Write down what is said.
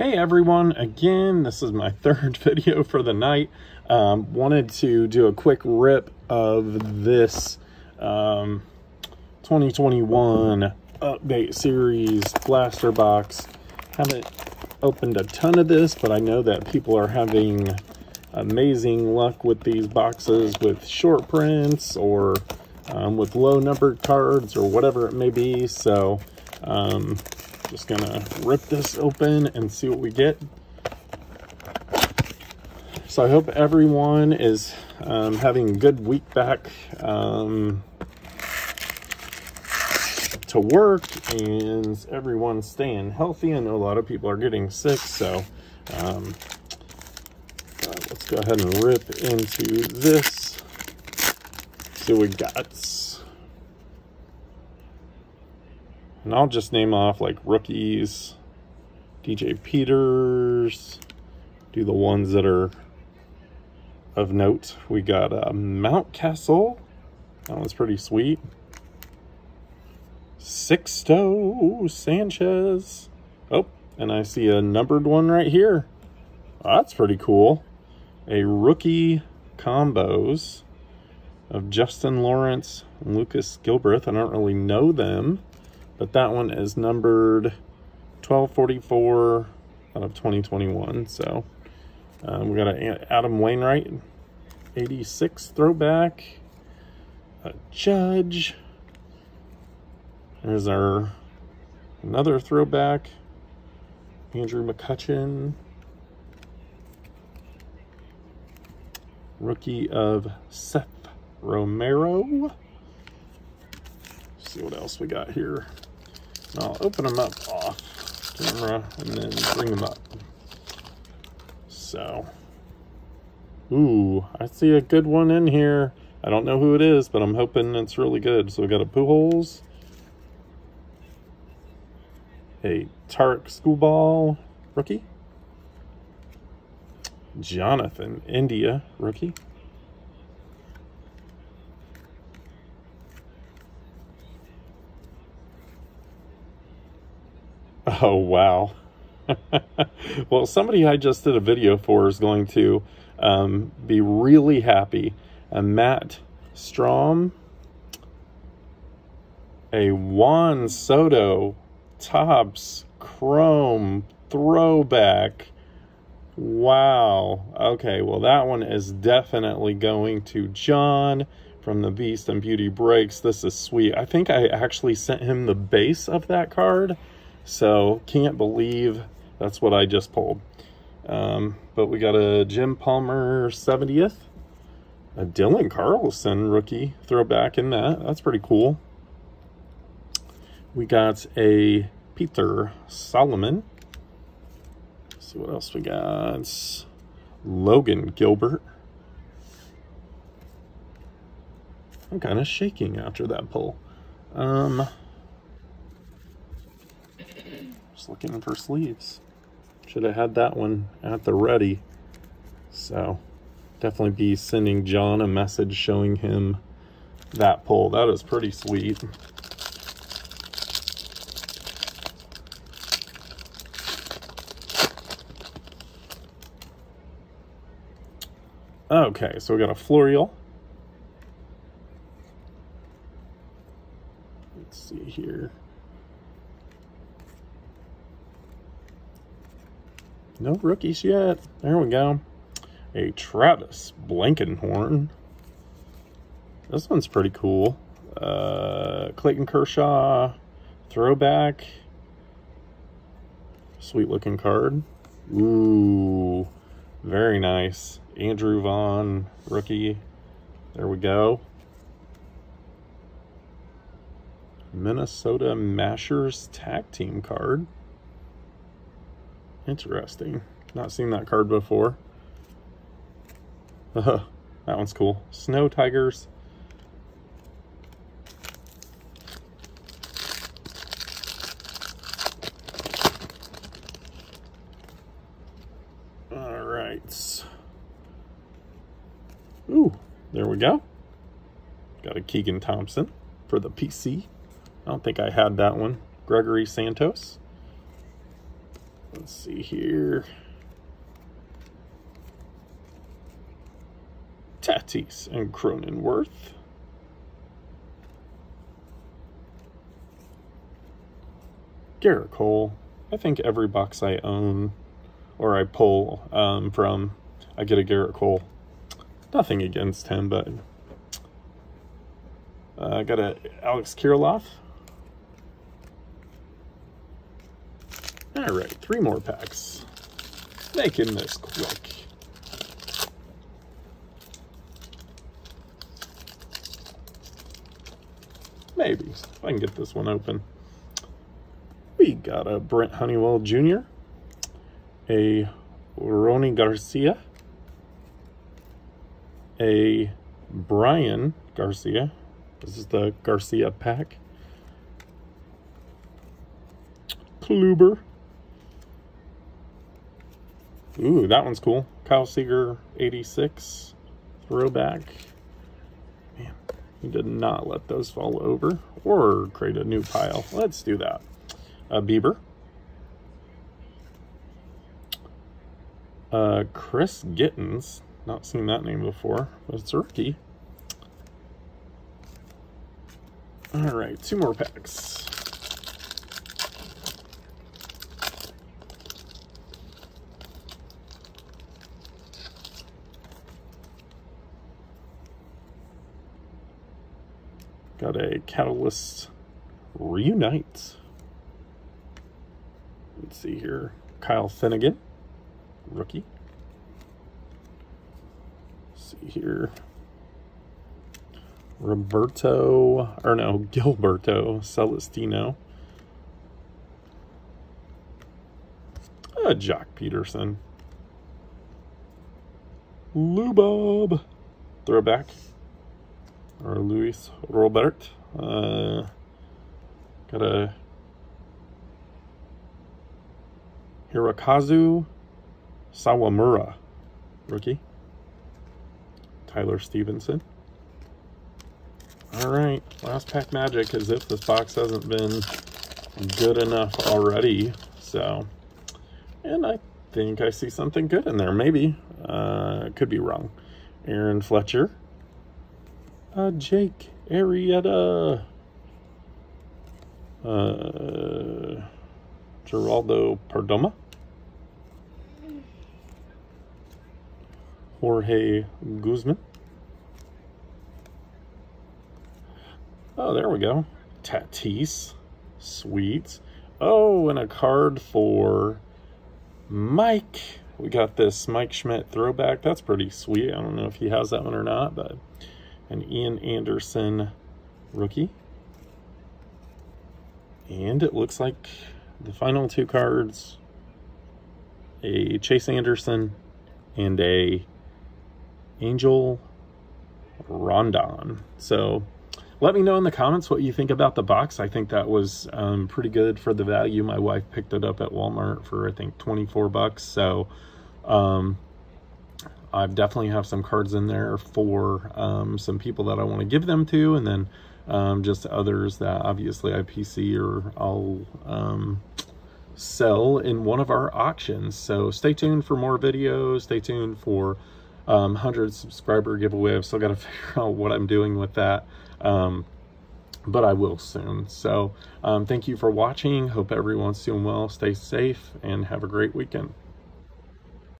Hey everyone, again, this is my third video for the night. Um, wanted to do a quick rip of this um, 2021 update series blaster box. Haven't opened a ton of this, but I know that people are having amazing luck with these boxes with short prints or um, with low numbered cards or whatever it may be. So, um, just gonna rip this open and see what we get. So I hope everyone is um, having a good week back um, to work and everyone's staying healthy. I know a lot of people are getting sick, so um, uh, let's go ahead and rip into this. See what we got. And I'll just name off like rookies, DJ Peters, do the ones that are of note. We got uh, Mountcastle. That one's pretty sweet. Sixto Sanchez. Oh, and I see a numbered one right here. Oh, that's pretty cool. A rookie combos of Justin Lawrence and Lucas Gilbreath. I don't really know them. But that one is numbered 1244 out of 2021. So um, we got an Adam Wainwright 86 throwback, a Judge. There's our another throwback, Andrew McCutchen. Rookie of Seth Romero. Let's see what else we got here. I'll open them up off camera and then bring them up. So, ooh, I see a good one in here. I don't know who it is, but I'm hoping it's really good. So we got a Pujols, a Tarik Skubal rookie, Jonathan India rookie, Oh, wow. well, somebody I just did a video for is going to um, be really happy. Uh, Matt Strahm, a Juan Soto Topps Chrome throwback. Wow. Okay, well, that one is definitely going to John from the Beast and Beauty Breaks. This is sweet. I think I actually sent him the base of that card. So can't believe that's what I just pulled. Um, but we got a Jim Palmer 70th, a Dylan Carlson rookie throwback in that. That's pretty cool. We got a Peter Solomon. Let's see what else we got. Logan Gilbert. I'm kind of shaking after that pull. Um, just looking for sleeves. Should have had that one at the ready. So definitely be sending John a message showing him that pull. That is pretty sweet. Okay, so we got a Florial. Let's see here. No rookies yet. There we go. A Travis Blankenhorn. This one's pretty cool. Uh, Clayton Kershaw throwback. Sweet looking card. Ooh, very nice. Andrew Vaughn, rookie. There we go. Minnesota Mashers tag team card. Interesting. Not seen that card before. Uh, that one's cool. Snow Tigers. All right. Ooh, there we go. Got a Keegan Thompson for the PC. I don't think I had that one. Gregory Santos. Let's see here. Tatis and Cronenworth. Gerrit Cole. I think every box I own or I pull um, from, I get a Gerrit Cole. Nothing against him, but uh, I got a Alex Kirilloff. All right, three more packs. Making this quick. Maybe, if I can get this one open. We got a Brent Honeywell Jr., a Rony Garcia, a Bryan Garcia. This is the Garcia pack. Kluber. Ooh, that one's cool. Kyle Seager, 86. Throwback. Man, he did not let those fall over or create a new pile. Let's do that uh, Bieber. Uh, Chris Gittens, not seen that name before, but it's a rookie. All right, two more packs. Got a Catalyst Reunite. Let's see here. Kyle Finnegan, rookie. Let's see here. Roberto, or no, Gilberto Celestino. Uh, Joc Pederson. Lubob. Throwback. Or Luis Robert. Uh, got a Hirokazu Sawamura, rookie. Tyler Stephenson. All right, last pack magic as if this box hasn't been good enough already. So, and I think I see something good in there. Maybe. Uh, could be wrong. Aaron Fletcher. Uh, Jake Arrieta. Uh, Geraldo Perdomo. Jorge Guzman. Oh, there we go. Tatis. Sweet. Oh, and a card for Mike. We got this Mike Schmidt throwback. That's pretty sweet. I don't know if he has that one or not, but an Ian Anderson rookie. And it looks like the final two cards, a Chase Anderson and a Angel Rondon. So let me know in the comments what you think about the box. I think that was um, pretty good for the value. My wife picked it up at Walmart for, I think, 24 bucks. So um, I definitely have some cards in there for um, some people that I want to give them to. And then um, just others that obviously I PC or I'll um, sell in one of our auctions. So stay tuned for more videos. Stay tuned for um, 100 subscriber giveaway. I've still got to figure out what I'm doing with that. Um, but I will soon. So um, thank you for watching. Hope everyone's doing well. Stay safe and have a great weekend.